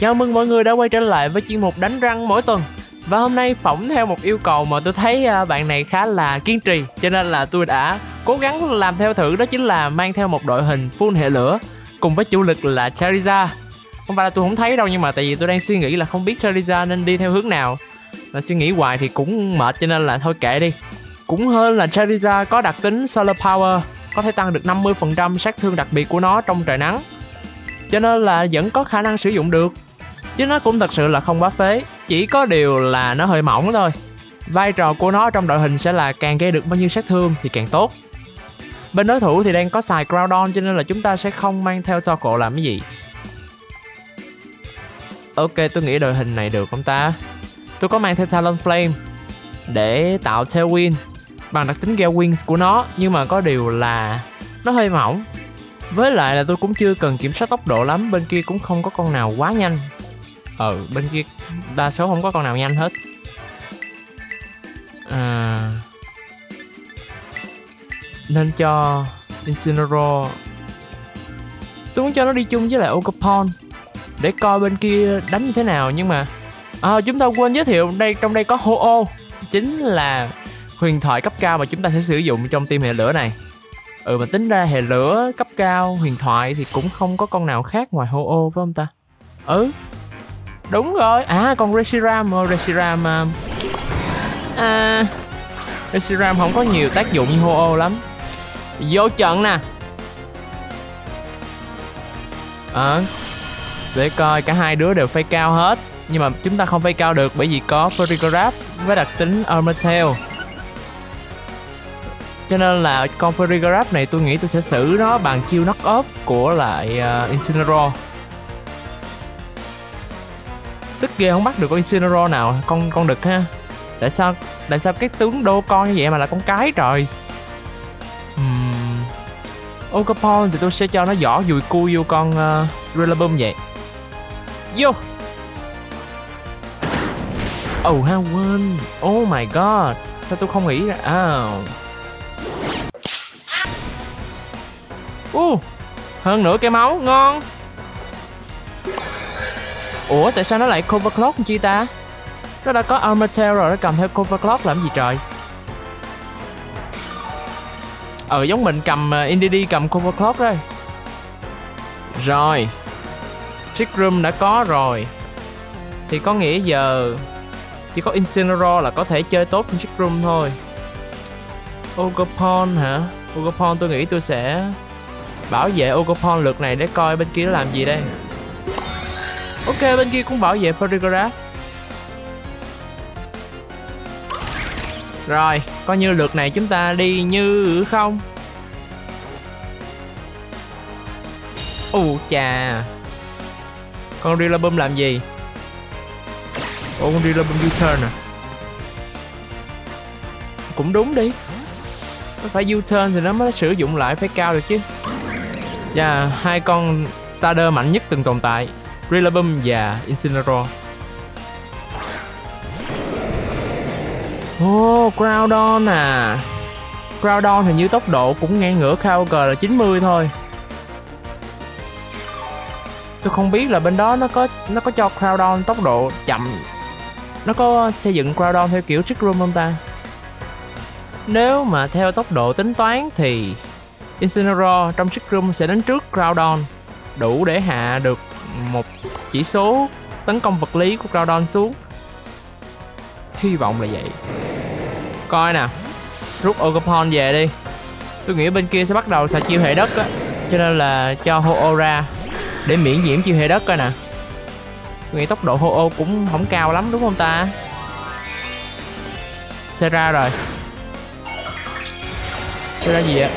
Chào mừng mọi người đã quay trở lại với chuyên mục đánh răng mỗi tuần. Và hôm nay phỏng theo một yêu cầu mà tôi thấy à, bạn này khá là kiên trì, Cho nên là tôi đã cố gắng làm theo thử, đó chính là mang theo một đội hình full hệ lửa Cùng với chủ lực là Charizard Không phải là tôi không thấy đâu, nhưng mà tại vì tôi đang suy nghĩ là không biết Charizard nên đi theo hướng nào. Mà suy nghĩ hoài thì cũng mệt, cho nên là thôi kệ đi. Cũng hơn là Charizard có đặc tính Solar Power, Có thể tăng được 50% sát thương đặc biệt của nó trong trời nắng. Cho nên là vẫn có khả năng sử dụng được chứ nó cũng thật sự là không quá phế. Chỉ có điều là nó hơi mỏng thôi. Vai trò của nó trong đội hình sẽ là càng gây được bao nhiêu sát thương thì càng tốt. Bên đối thủ thì đang có xài Groudon cho nên là chúng ta sẽ không mang theo Torkoal làm cái gì. Ok, tôi nghĩ đội hình này được không ta? Tôi có mang theo Talon Flame để tạo Tailwind, bằng đặc tính Gale Wings của nó, nhưng mà có điều là nó hơi mỏng. Với lại là tôi cũng chưa cần kiểm soát tốc độ lắm, bên kia cũng không có con nào quá nhanh ờ bên kia đa số không có con nào nhanh hết. À, nên cho Incineroar. Tôi muốn cho nó đi chung với lại Ogapon để coi bên kia đánh như thế nào nhưng mà à, chúng ta quên giới thiệu đây trong đây có Ho-Oh chính là huyền thoại cấp cao mà chúng ta sẽ sử dụng trong team hệ lửa này. Ừ mà tính ra hệ lửa cấp cao huyền thoại thì cũng không có con nào khác ngoài ho ô phải không ta? Ừ đúng rồi. À còn reshiram oh, reshiram à, à. Reshiram không có nhiều tác dụng như ho ô lắm. Vô trận nè. Ờ. À, để coi cả hai đứa đều phây cao hết. Nhưng mà chúng ta không phây cao được bởi vì có Ferrigorap với đặc tính Armor Tail cho nên là con Ferrigrap này tôi nghĩ tôi sẽ xử nó bằng chiêu knock off của lại uh, Incineroar tức ghê không bắt được con Incineroar nào. Con con đực ha. Tại sao tại sao cái tướng đô con như vậy mà là con cái trời? Uhm. Okapon thì tôi sẽ cho nó giỏ dùi cui vô con ờ, uh, Rillaboom vậy. Vô. Oh ha quên Oh my god. Sao tôi không nghĩ ra? À uh, hơn nữa cái máu. Ngon ủa tại sao nó lại cover clock chi ta? Nó đã có armor tail rồi nó cầm theo cover clock làm gì trời? Ờ giống mình cầm ờ, uh, NDD cầm cover clock đây. Rồi. Trick room đã có rồi. Thì có nghĩa giờ chỉ có Incineroar là có thể chơi tốt trong trick room thôi. Ogopon hả? Ogopon tôi nghĩ tôi sẽ bảo vệ Ogopon lượt này để coi bên kia nó làm gì đây ok bên kia cũng bảo vệ Ferrigorap rồi coi như lượt này chúng ta đi như không? Ù chà. Con Rillaboom làm gì? Ồ con Rillaboom U-turn à? Cũng đúng đi. Nó phải U-turn thì nó mới sử dụng lại phải cao được chứ. Dạ, yeah, hai con starter mạnh nhất từng tồn tại. Rillaboom và Incineroar. Oh, Groudon à. Groudon thì như tốc độ cũng ngang ngửa Kyogre là 90 thôi. Tôi không biết là bên đó nó có nó có cho Groudon tốc độ chậm. Nó có xây dựng Groudon theo kiểu Trick Room không ta? Nếu mà theo tốc độ tính toán thì Incineroar trong Trick Room sẽ đến trước Groudon đủ để hạ được một chỉ số tấn công vật lý của Groudon xuống. Hy vọng là vậy. Coi nè rút Ogapon về đi. Tôi nghĩ bên kia sẽ bắt đầu xài chiêu hệ đất á cho nên là cho Ho-Oh ra để miễn nhiễm chiêu hệ đất coi nè. Tôi nghĩ tốc độ Ho-Oh cũng không cao lắm đúng không ta? Xe ra rồi. Xe ra gì vậy?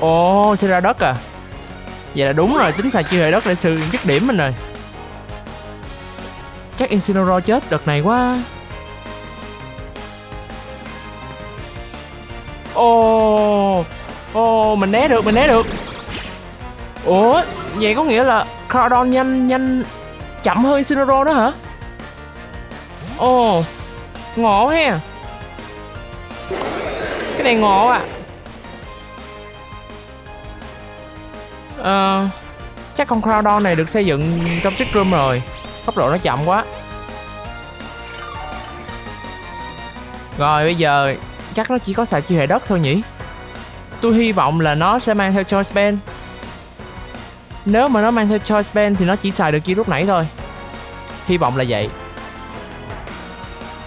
Ồ, oh, ra đất à? Vậy là đúng rồi, tính xài chiêu hệ đất để sự dứt điểm mình rồi. Chắc Incineroar chết đợt này quá. Ồ oh, Ồ, oh, mình né được, mình né được. Ủa, vậy có nghĩa là Crawdon nhanh, nhanh Chậm hơn Incineroar đó hả? Ồ oh, Ngộ ha. Cái này ngộ à. Uh, chắc con Crowdon này được xây dựng trong chiếc room rồi. Tốc độ nó chậm quá. Rồi bây giờ chắc nó chỉ có xài chi hệ đất thôi nhỉ? Tôi hy vọng là nó sẽ mang theo choice band. Nếu mà nó mang theo choice band thì nó chỉ xài được chi lúc nãy thôi. Hy vọng là vậy.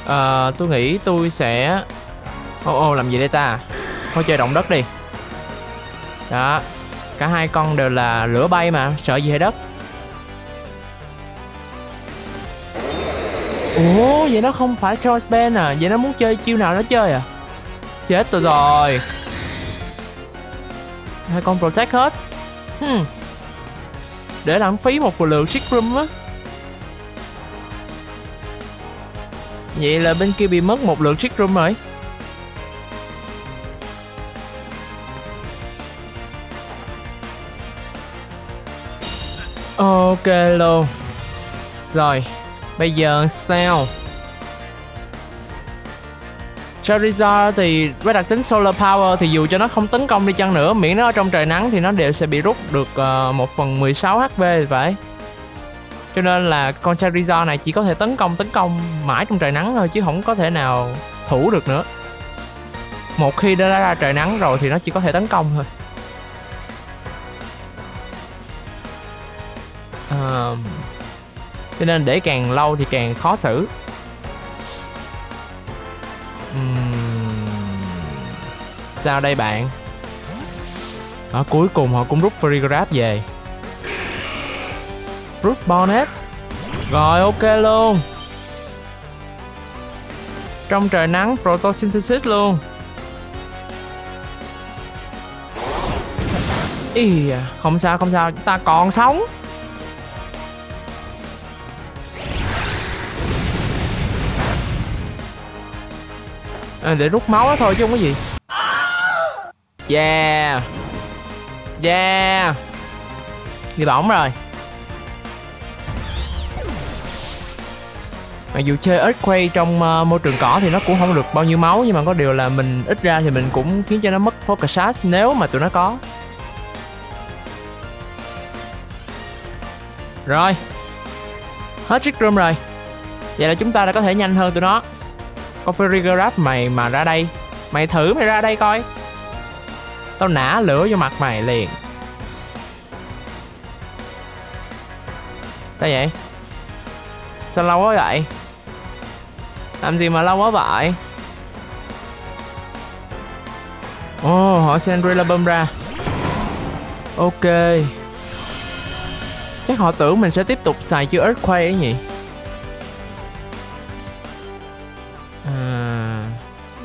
À, tôi nghĩ tôi sẽ ô ô làm gì đây ta? Thôi chơi động đất đi. Đó cả hai con đều là lửa bay mà, sợ gì hay đất. Ủa, vậy nó không phải choice band à? Vậy nó muốn chơi chiêu nào nó chơi à? Chết tôi rồi. Hai con protect hết. Hmm. để lãng phí một lượng shick room á. Vậy là bên kia bị mất một lượng shick room rồi. Ok luôn. Rồi bây giờ sao? Charizard thì với đặc tính Solar Power thì dù cho nó không tấn công đi chăng nữa miễn nó ở trong trời nắng thì nó đều sẽ bị rút được ờ, uh, 1 phần 16 HP vậy phải. Cho nên là con Charizard này chỉ có thể tấn công tấn công mãi trong trời nắng thôi chứ không có thể nào thủ được nữa. Một khi đã ra trời nắng rồi thì nó chỉ có thể tấn công thôi. Cho nên để càng lâu thì càng khó xử. Uhm, sao đây bạn? Ở cuối cùng họ cũng rút free grab về. Rút bonnet rồi ok luôn. Trong trời nắng photosynthesis luôn. Ý à, không sao không sao chúng ta còn sống. À, để rút máu đó thôi chứ không có gì. Yeah. Yeah. Đi bỏng rồi. Mặc dù chơi Earthquake trong uh, môi trường cỏ thì nó cũng không được bao nhiêu máu nhưng mà có điều là mình ít ra thì mình cũng khiến cho nó mất focus shot nếu mà tụi nó có. Rồi. Hết trick room rồi. Vậy là chúng ta đã có thể nhanh hơn tụi nó. Coffee Grab mày mà ra đây Mày thử mày ra đây coi Tao nã lửa vô mặt mày liền Sao vậy? Sao lâu quá vậy? Làm gì mà lâu quá vậy? Ồ, oh, họ send Umbrella Bomb ra Ok Chắc họ tưởng mình sẽ tiếp tục xài chữ Earthquake ấy nhỉ?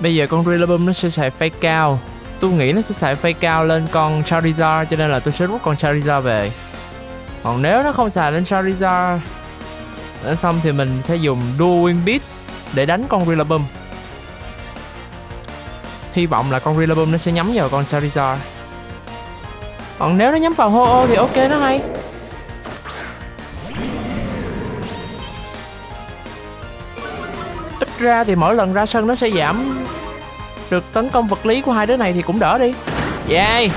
Bây giờ con Rillaboom nó sẽ xài phay cao. Tôi nghĩ nó sẽ xài phay cao lên con Charizard, Cho nên là tôi sẽ rút con Charizard về. Còn nếu nó không xài lên Charizard Xong thì mình sẽ dùng Dual Wing Beat Để đánh con Rillaboom Hy vọng là con Rillaboom nó sẽ nhắm vào con Charizard. Còn nếu nó nhắm vào Ho-Oh thì ok, nó hay. Ít ra thì mỗi lần ra sân nó sẽ giảm được tấn công vật lý của hai đứa này thì cũng đỡ đi. Yeah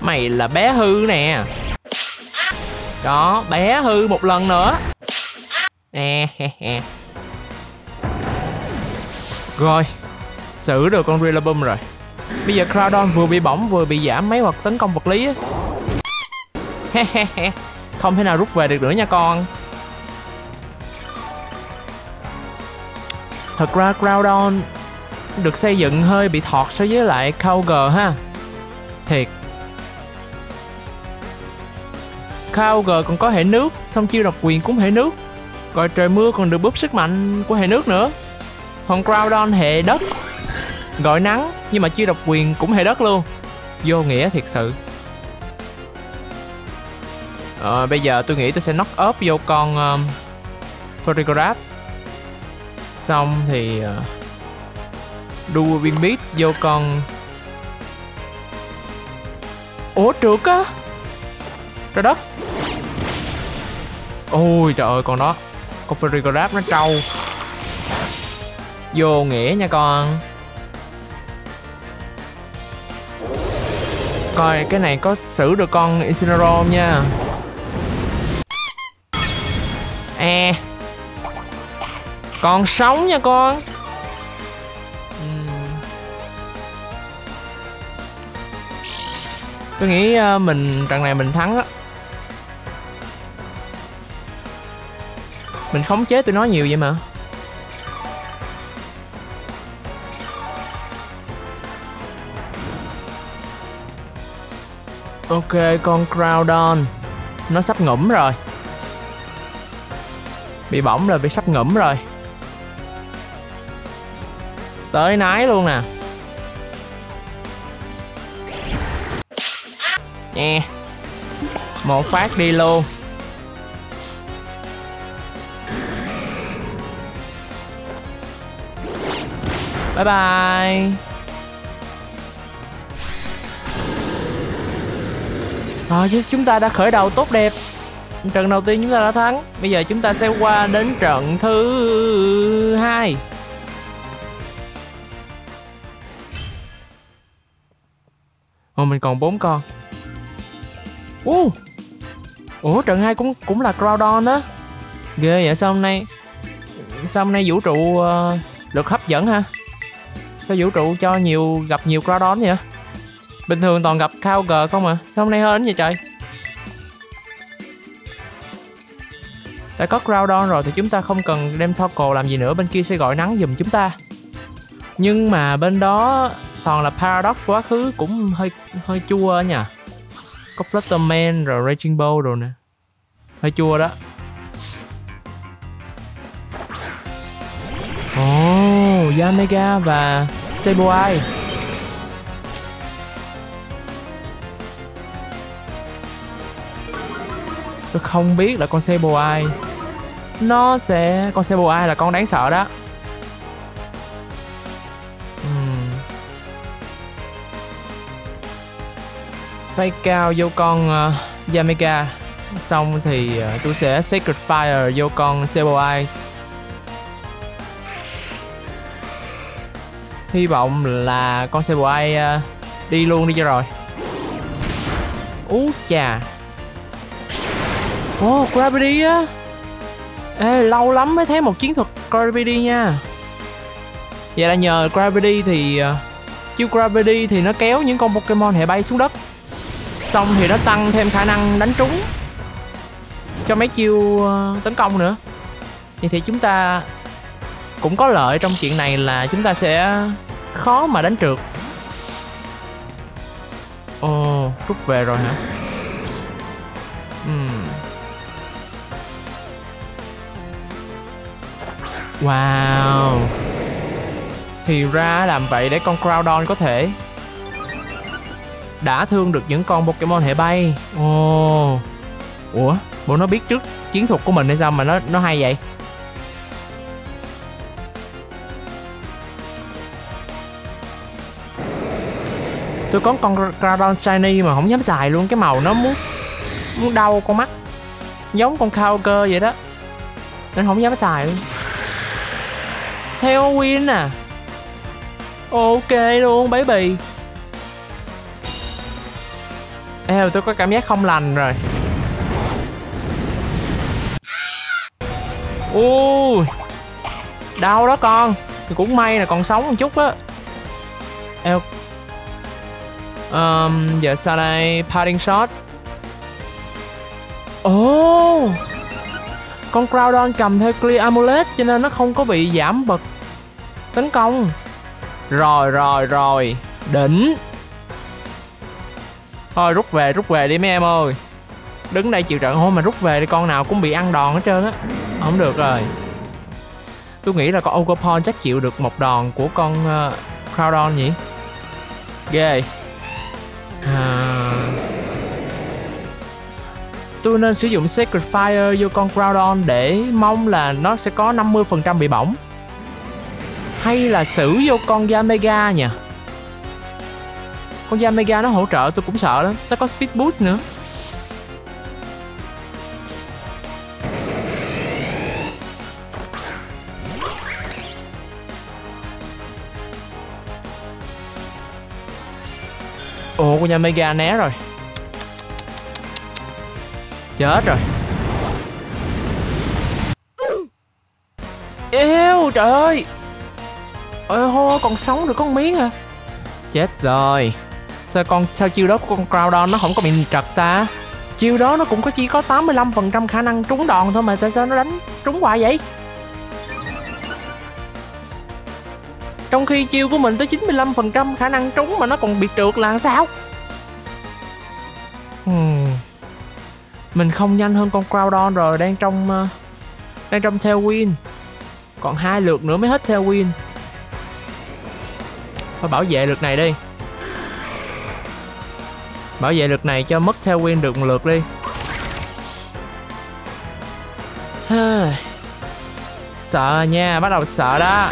mày là bé hư nè. Đó, bé hư một lần nữa. Nè rồi, xử được con Rillaboom rồi. Bây giờ Crowdon vừa bị bỏng, vừa bị giảm mấy hoặc tấn công vật lý á. Không thể nào rút về được nữa nha con. Thật ra Groudon được xây dựng hơi bị thọt so với lại Kauger ha. Thiệt. Kauger còn có hệ nước xong chiêu độc quyền cũng hệ nước. Rồi trời mưa còn được búp sức mạnh của hệ nước nữa. Còn Groudon hệ đất. Gọi nắng nhưng mà chiêu độc quyền cũng hệ đất luôn. Vô nghĩa thiệt sự. Ờ, bây giờ tôi nghĩ tôi sẽ knock up vô con ờ, um, Ferrigorap xong thì ờ, đua viên biết vô con. Ủa, trượt á? Ra đất. Ôi, trời ơi, con đó. Con Ferrigorap nó trâu. Vô nghĩa nha con. Coi cái này có xử được con Incineroar nha. E con sống nha con. Tôi nghĩ ờ, mình, trận này mình thắng đó. Mình khống chế tụi nó nhiều vậy mà. Ok, con crowdon. Nó sắp ngủm rồi. Bị bỏng rồi, bị sắp ngủm rồi tới nái luôn nè. Nha. Một phát đi luôn. Bye bye. Rồi chứ chúng ta đã khởi đầu tốt đẹp. Trận đầu tiên chúng ta đã thắng. Bây giờ chúng ta sẽ qua đến trận thứ hai. Ồ mình còn bốn con. Ủa Ủa trận hai cũng cũng là Crowdon á. Ghê vậy sao hôm nay Sao hôm nay vũ trụ uh, được hấp dẫn ha? Sao vũ trụ cho nhiều gặp nhiều Crowdon vậy? Bình thường toàn gặp Kauger không à? Sao hôm nay hên vậy trời? Đã có Crowdon rồi thì chúng ta không cần đem Torkoal làm gì nữa Bên kia sẽ gọi nắng giùm chúng ta. Nhưng mà bên đó toàn là Paradox quá khứ cũng hơi hơi chua nha có Flutterman rồi Raging Bull rồi nè. Hơi chua đó. Ồ, oh, Yamega và Seboai Tôi không biết là con Seboai Nó sẽ... Con Seboai là con đáng sợ đó. Phay cao vô con ờ, uh, Yameka Xong thì uh, tôi sẽ Sacred Fire vô con Sable Eyes. Hy vọng là con Sable Eyes uh, đi luôn đi cho rồi. Ú chà. Ồ, oh, Gravity á. Ê, lâu lắm mới thấy một chiến thuật Gravity nha. Dạ, Vậy là nhờ Gravity thì uh, Chiêu Gravity thì nó kéo những con Pokemon hệ bay xuống đất xong thì nó tăng thêm khả năng đánh trúng cho mấy chiêu ờ, tấn công nữa. Vậy thì chúng ta cũng có lợi trong chuyện này là chúng ta sẽ khó mà đánh trượt. Ồ oh, rút về rồi hả? Uhm. wow. Thì ra làm vậy để con Crowdon có thể đã thương được những con Pokemon hệ bay. Ồ. Oh. Ủa, bộ nó biết trước chiến thuật của mình hay sao mà nó nó hay vậy? Tôi có con Groudon Shiny mà không dám xài luôn Cái màu nó muốn muốn đau con mắt Giống con cơ vậy đó Nên không dám xài luôn Win à Ok luôn baby Ê, tôi có cảm giác không lành rồi. Ui Đau đó con. Thì cũng may là còn sống một chút á. Eo um, Giờ sao đây? Parting shot. Ồ oh, Con Crowdon cầm theo Clear Amulet Cho nên nó không có bị giảm bật Tấn công. Rồi rồi rồi. Đỉnh thôi rút về rút về đi mấy em ơi. Đứng đây chịu trận thôi mà rút về thì con nào cũng bị ăn đòn hết trơn á. Không được rồi. Tôi nghĩ là con Ogopon chắc chịu được một đòn của con uh, Crowdon nhỉ? Ghê. À... tôi nên sử dụng Sacred Fire vô con Crowdon để mong là nó sẽ có 50% bị bỏng. Hay là xử vô con Yamega nhỉ? Con Yamega nó hỗ trợ, tôi cũng sợ lắm. Nó có speed boost nữa. Ồ, con Yamega né rồi. Chết rồi. Eo, trời ơi. Ôi hô, còn sống được con miếng à Chết rồi. Sao con sao chiêu đó của con Groudon nó không có bị trật ta. Chiêu đó nó cũng có chỉ có 85% khả năng trúng đòn thôi mà tại sao nó đánh trúng hoài vậy? Trong khi chiêu của mình tới 95% khả năng trúng mà nó còn bị trượt là sao? Hmm. Mình không nhanh hơn con Groudon rồi đang trong uh, Đang trong Tailwind Còn hai lượt nữa mới hết Tailwind Thôi bảo vệ lượt này đi. Bảo vệ lượt này cho mất Tailwind được một lượt đi. Sợ nha, bắt đầu sợ đó.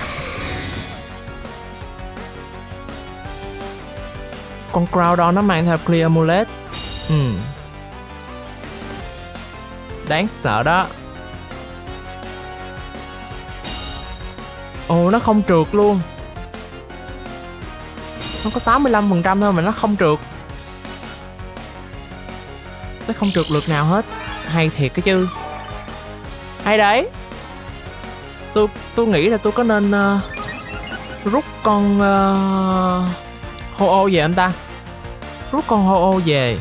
Con Groudon nó mang theo Clear Amulet. Ừ. Đáng sợ đó. Ồ nó không trượt luôn. Nó có 85% thôi mà nó không trượt. Nó không trượt lượt nào hết. Hay thiệt cái chứ. Hay đấy. Tôi tôi nghĩ là tôi có nên uh, Rút con ờ, uh, ho ô về anh ta? Rút con ho ô về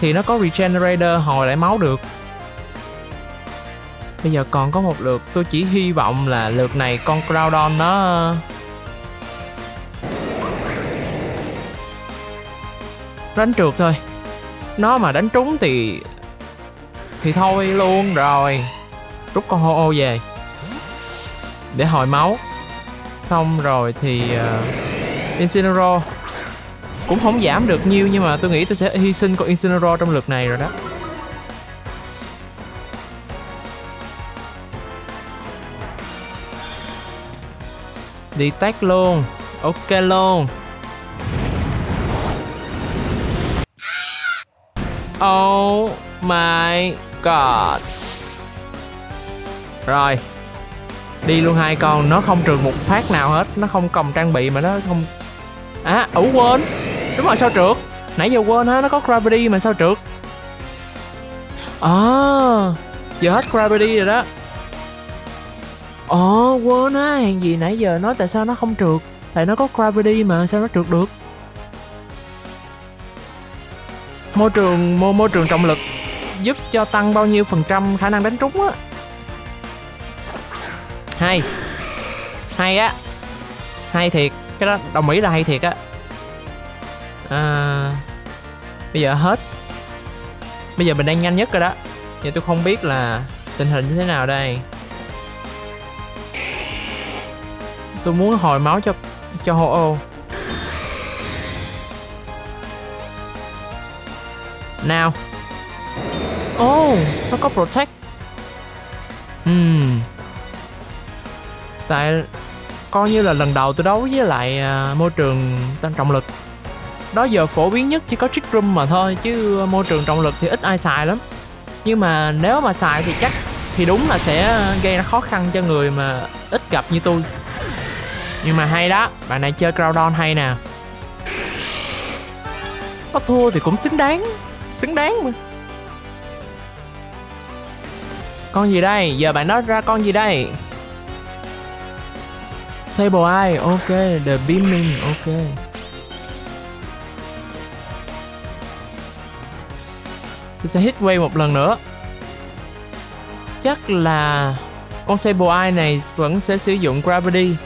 Thì nó có Regenerator hồi lại máu được. Bây giờ còn có một lượt Tôi chỉ hy vọng là lượt này con crowdon nó ờ, Đánh trượt thôi. Nó mà đánh trúng thì Thì thôi luôn rồi. Rút con hô ô về. Để hồi máu. Xong rồi thì ờ, uh, Incinero cũng không giảm được nhiêu nhưng mà tôi nghĩ tôi sẽ hy sinh con Incinero trong lượt này rồi đó. Đi tách luôn. Ok luôn. Oh my god. Rồi. Đi luôn hai con. Nó không trừ một phát nào hết. Nó không cầm trang bị mà nó không à ủ quên. Đúng rồi sao trượt? Nãy giờ quên ha nó có gravity mà sao trượt? À giờ hết gravity rồi đó. Ồ oh, quên á hàng gì nãy giờ nói tại sao nó không trượt? Tại nó có gravity mà sao nó trượt được? Môi trường môi, môi trường trọng lực giúp cho tăng bao nhiêu phần trăm khả năng đánh trúng á. Hay. Hay á. Hay thiệt. Cái đó đồng ý là hay thiệt á. À, bây giờ hết. Bây giờ mình đang nhanh nhất rồi đó. Giờ tôi không biết là tình hình như thế nào đây. Tôi muốn hồi máu cho cho hồ ô nào. Oh nó có protect. Hmm. Tại coi như là lần đầu tôi đấu với lại uh, môi trường tăng trọng lực. Đó giờ phổ biến nhất chỉ có trick room mà thôi chứ môi trường trọng lực thì ít ai xài lắm. Nhưng mà nếu mà xài thì chắc thì đúng là sẽ gây ra khó khăn cho người mà ít gặp như tôi. Nhưng mà hay đó bạn này chơi Groudon hay nè. Có thua thì cũng xứng đáng xứng đáng mà. Con gì đây? Giờ bạn nói ra con gì đây? Sable Eye, ok. The Beaming, ok. Tôi sẽ hit quay một lần nữa. Chắc là con Sable Eye này vẫn sẽ sử dụng Gravity.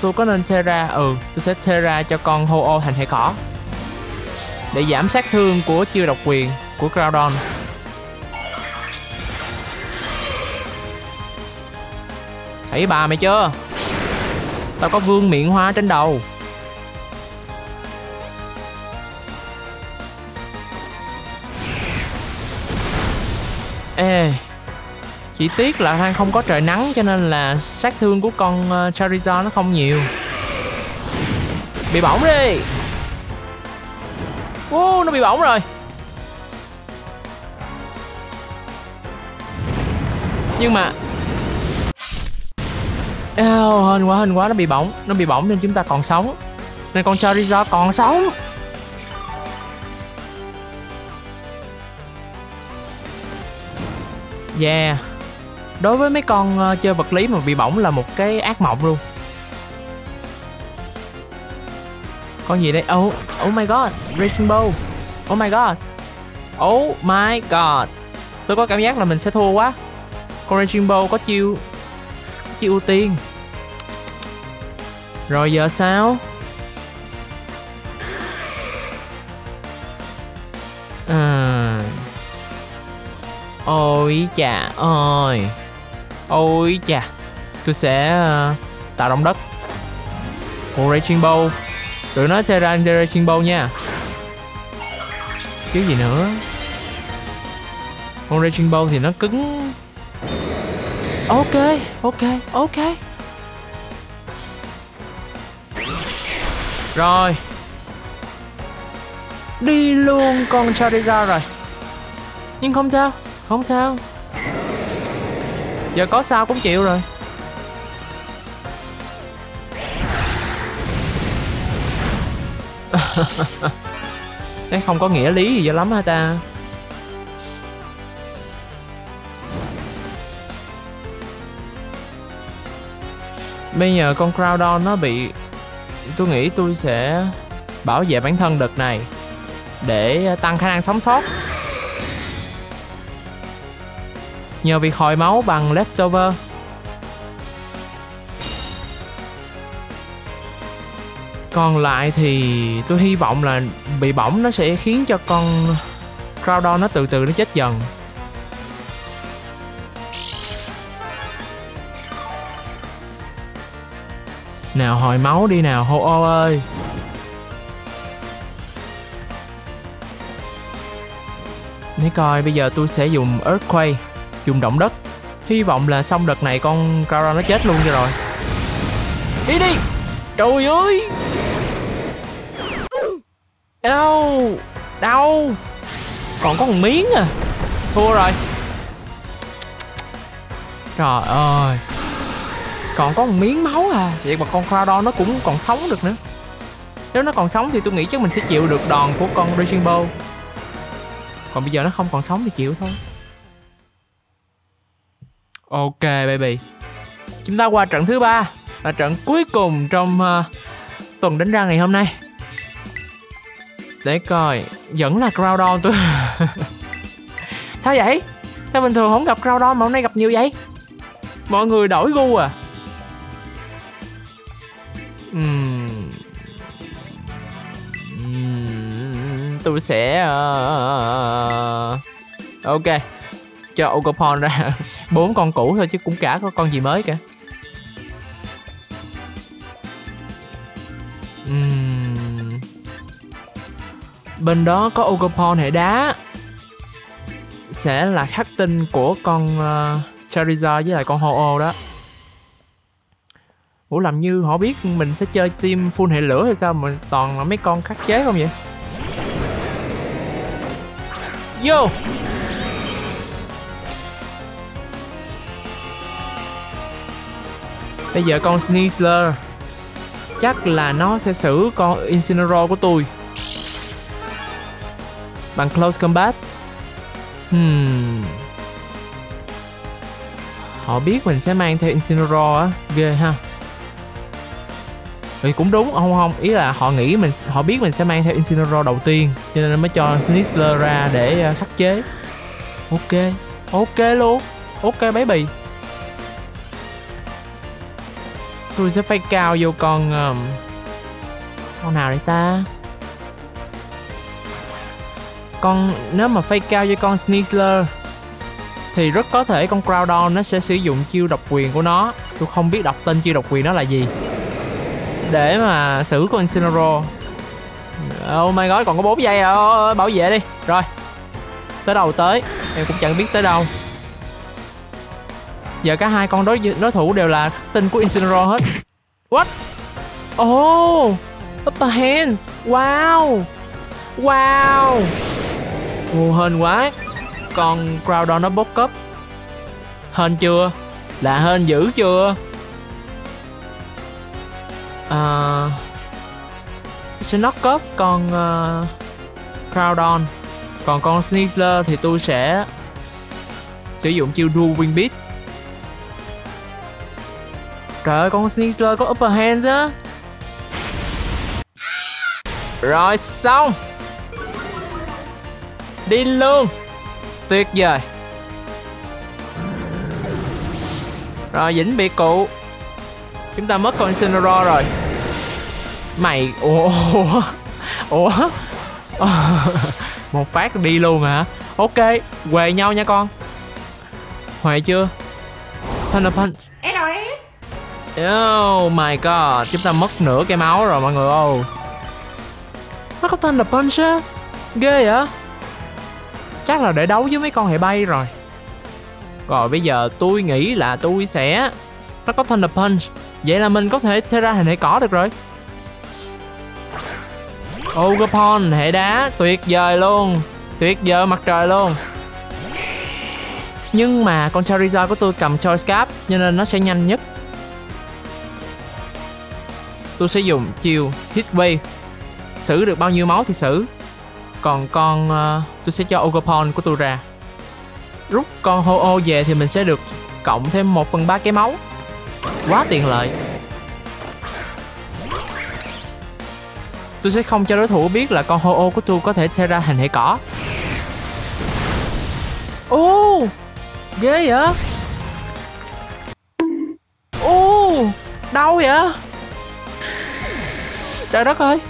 Tôi có nên Terra ừ tôi sẽ Terra cho con Ho-Oh thành hệ cỏ. Để giảm sát thương của chiêu độc quyền của Groudon thấy bà mày chưa? Tao có vương miệng hoa trên đầu. Ê chỉ tiếc là đang không có trời nắng cho nên là sát thương của con ờ, Charizard nó không nhiều. Bị bỏng đi. Wow, nó bị bỏng rồi. Nhưng mà Eo, hên quá, hên quá, nó bị bỏng Nó bị bỏng nên chúng ta còn sống. Nên con Charizard còn sống. Yeah. Đối với mấy con ờ, chơi vật lý mà bị bỏng là một cái ác mộng luôn. Con gì đây? Oh, oh my god Raging Bow Oh my god. Oh my god. Tôi có cảm giác là mình sẽ thua quá. Con Raging Bow có chiêu có chiêu ưu tiên. Rồi giờ sao? À. Ôi chà ơi. Ôi chà Tôi sẽ uh, tạo động đất. Con Raging Bow. Tụi nó sẽ ra Raging Bow nha. Chứ gì nữa. Con Raging Bow thì nó cứng. Ok, ok, ok. Rồi. Đi luôn con Charizard rồi. Nhưng không sao Không sao. Giờ có sao cũng chịu rồi. Đấy không có nghĩa lý gì cho lắm hả ta? Bây giờ con Crowdon nó bị Tôi nghĩ tôi sẽ bảo vệ bản thân đợt này Để tăng khả năng sống sót. Nhờ việc hồi máu bằng leftover. Còn lại thì tôi hy vọng là bị bỏng nó sẽ khiến cho con Crowdon nó từ từ nó chết dần. Nào hồi máu đi nào, hô ô ơi. Để coi, bây giờ tôi sẽ dùng Earthquake. Dùng động đất. Hy vọng là xong đợt này con Kara nó chết luôn cho rồi. Đi đi! Trời ơi! Đau! Đau! Còn có một miếng à. Thua rồi. Trời ơi! Còn có một miếng máu à. Vậy mà con Crowdon nó cũng còn sống được nữa. Nếu nó còn sống thì tôi nghĩ chắc mình sẽ chịu được đòn của con Raging còn bây giờ nó không còn sống thì chịu thôi ok baby. Chúng ta qua trận thứ ba là trận cuối cùng trong uh, tuần đánh răng ngày hôm nay. Để coi vẫn là Crowdon tôi. Sao vậy? Sao bình thường không gặp Crowdon mà hôm nay gặp nhiều vậy? Mọi người đổi gu à? Uhm. Uhm, tôi sẽ uh, ok cho Ogopon ra bốn con cũ thôi chứ cũng cả có con gì mới cả uhm. bên đó có Ogopon hệ đá sẽ là khắc tinh của con uh, Charizard với lại con Ho-Oh đó Ủa làm như họ biết mình sẽ chơi team full hệ lửa hay sao mà toàn là mấy con khắc chế không vậy? Vô! Bây giờ con Sneasler, Chắc là nó sẽ xử con Incineroar của tôi. Bằng Close Combat? Hmm. Họ biết mình sẽ mang theo Incineroar á. Ghê ha. Thì cũng đúng, không không, ý là họ nghĩ mình, họ biết mình sẽ mang theo Incineroar đầu tiên, cho nên mới cho Snizzler ra để ờ, khắc chế. Ok ok luôn. Ok, baby. Tôi sẽ phải cao vô con um, con nào đây ta? Con nếu mà phải cao với con Sneasler thì rất có thể con Crowdon nó sẽ sử dụng chiêu độc quyền của nó. Tôi không biết đọc tên chiêu độc quyền nó là gì. Để mà xử con Incineroar. Ờ, oh my god còn có 4 giây à ờ, bảo vệ đi. Rồi tới đâu tới. Em cũng chẳng biết tới đâu giờ cả hai con đối đối thủ đều là tinh của Incineroar hết. What? Oh upper hands. Wow. Wow. Ngu hên quá con Groudon nó bốc cấp. Hên chưa? Là hên dữ chưa? Uh, sẽ còn uh, Crowdon còn con Sneasler thì tôi sẽ sử dụng chiêu Dual Wing Beat. Trời ơi, con Sneasler có upper hand á. Rồi, xong. Đi luôn. Tuyệt vời. Rồi dính bị cụ. Chúng ta mất con Incineroar rồi. Mày, Ủa Ủa Một phát đi luôn hả? Ok, Quề nhau nha con. Huệ chưa? Thunder Punch. Oh my god, Chúng ta mất nửa cái máu rồi mọi người ơi. Nó có tên Punch Puncher? Ghê vậy? Chắc là để đấu với mấy con hệ bay rồi. Rồi bây giờ tôi nghĩ là tôi sẽ, Nó có Thunder Punch. Vậy là mình có thể chơi ra hình hệ cỏ được rồi. Ogapon, hệ đá, tuyệt vời luôn. Tuyệt vời mặt trời luôn. Nhưng mà con Charizard của tôi cầm Choice Cap Cho nên nó sẽ nhanh nhất. Tôi sẽ dùng chiều Hit Wave Xử được bao nhiêu máu thì xử. Còn con uh, tôi sẽ cho ogopon của tôi ra. Rút con ho ô về thì mình sẽ được cộng thêm 1 phần ba cái máu. Quá tiện lợi. Tôi sẽ không cho đối thủ biết là con ho ô của tôi có thể chơi ra thành hệ cỏ. Ô oh, Ghê vậy? Ô oh, Đau vậy? Trời đất ơi.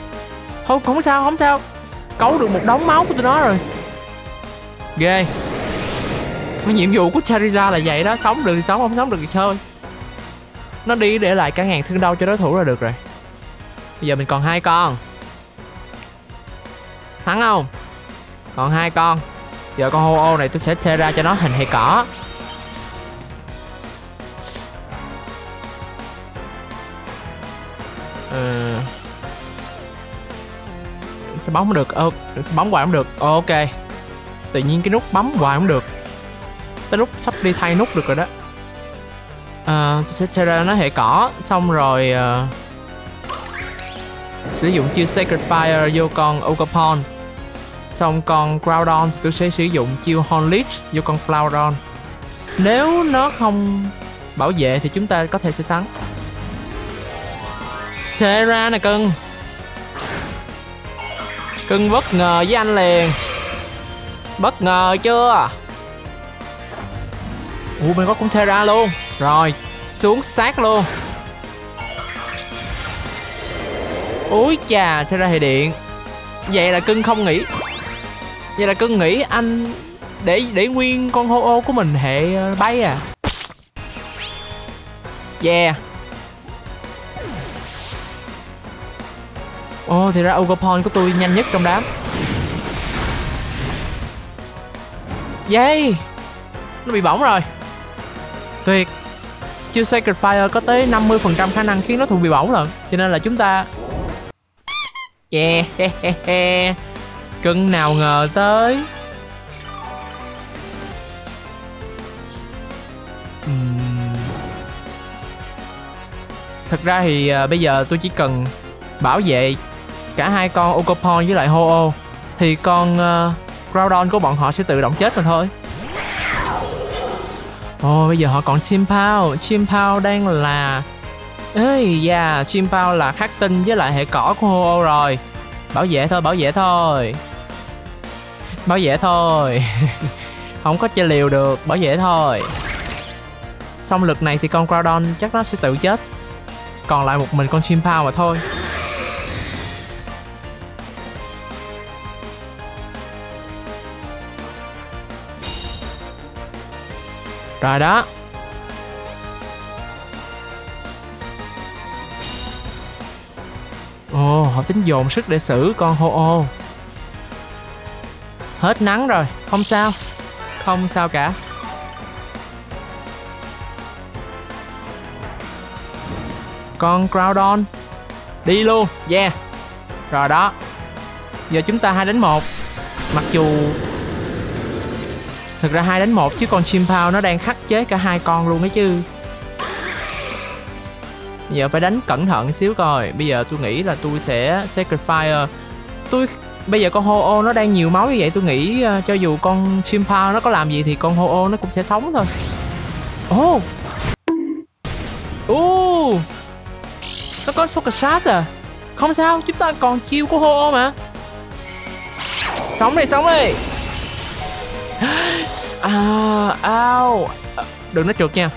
Không, không sao không sao. Cấu được một đống máu của tụi nó rồi. Ghê. Cái nhiệm vụ của Charizard là vậy đó. Sống được thì sống không sống được thì chơi. Nó đi để lại cả ngàn thương đau cho đối thủ là được rồi. Bây giờ mình còn hai con. Thắng không? Còn hai con. Giờ con hô ô này tôi sẽ xe ra cho nó hình hay cỏ. Sẽ bóng được ờ, Sẽ bóng hoài không được. Ờ, ok. Tự nhiên cái nút bấm hoài không được. Tới lúc sắp đi thay nút được rồi đó. À, Tôi sẽ chơi ra nó hệ cỏ Xong rồi uh, sử dụng chiêu Sacred Fire vô con Ogapon xong con Groudon thì tôi sẽ sử dụng chiêu Horn Leech vô con Cloudon, nếu nó không bảo vệ thì chúng ta có thể sẽ thắng. Terra nè cưng cưng bất ngờ với anh liền. Bất ngờ chưa? Ủa mình có con Terra luôn. Rồi xuống sát luôn. Úi chà, Terra ra hệ điện. Vậy là cưng không nghĩ Vậy là cưng nghĩ anh để để nguyên con hô ô của mình hệ ờ, bay à. Yeah. Ồ oh, thì ra Ogopon của tôi nhanh nhất trong đám. Yay! Nó bị bỏng rồi. Tuyệt. Chiêu Sacred Fire có tới 50% khả năng khiến nó thuộc bị bỏng lần Cho nên là chúng ta Yeah, Cưng nào ngờ tới. Uhm. Thật ra thì uh, bây giờ tôi chỉ cần bảo vệ cả hai con Okopon với lại Ho-Oh thì con uh, Groudon của bọn họ sẽ tự động chết rồi thôi. Ồ, oh, bây giờ họ còn Chimpao. Chimpao đang là Ê, da, yeah, Chimpao là khắc tinh với lại hệ cỏ của Ho rồi. Bảo vệ thôi, bảo vệ thôi. Bảo vệ thôi. Không có chơi liều được, bảo vệ thôi. Xong lực này thì con Groudon chắc nó sẽ tự chết. Còn lại một mình con Chimpao mà thôi. Rồi đó. Ồ, họ tính dồn sức để xử con hô ô. Hết nắng rồi, không sao. Không sao cả. Con Groudon Đi luôn, yeah. Rồi đó. Giờ chúng ta hai đến một. Mặc dù Thực ra hai đánh một chứ con Chimpao nó đang khắc chế cả hai con luôn ấy chứ. Giờ phải đánh cẩn thận xíu coi. Bây giờ tôi nghĩ là tôi sẽ sacrifice. Tôi bây giờ con ho ô nó đang nhiều máu như vậy tôi nghĩ uh, cho dù con Chimpa nó có làm gì thì con ho ô nó cũng sẽ sống thôi. Ồ! Oh. ồ! Uh. nó có focus shot à? Không sao chúng ta còn chiêu của ho ô mà. Sống đi sống đi. à ao. Đừng nó trượt nha.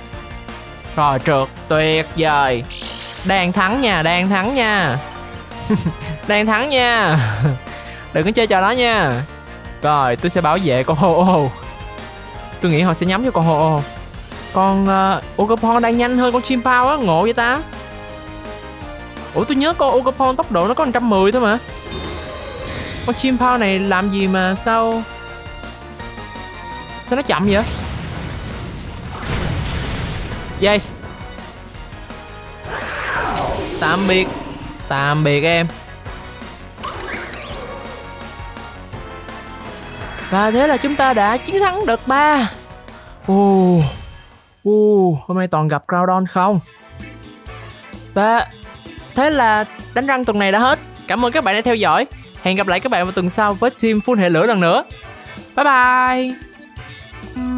Rồi trượt tuyệt vời. Đang thắng nha đang thắng nha. Đang thắng nha. Đừng có chơi trò đó nha. Rồi tôi sẽ bảo vệ con hô ô. Tôi nghĩ họ sẽ nhắm cho con hô ô. Con uh, Ogapon đang nhanh hơn con Chimpao á ngộ vậy ta? Ủa tôi nhớ con Ogapon tốc độ nó có 110 thôi mà. Con Chimpao này làm gì mà sao sao nó chậm vậy? Yes. Tạm biệt. Tạm biệt em. Và thế là chúng ta đã chiến thắng đợt 3 Ồ, Ồ hôm nay toàn gặp Crowdon không? Và thế là đánh răng tuần này đã hết. Cảm ơn các bạn đã theo dõi. Hẹn gặp lại các bạn vào tuần sau với team full hệ lửa lần nữa. Bye Bye. Bye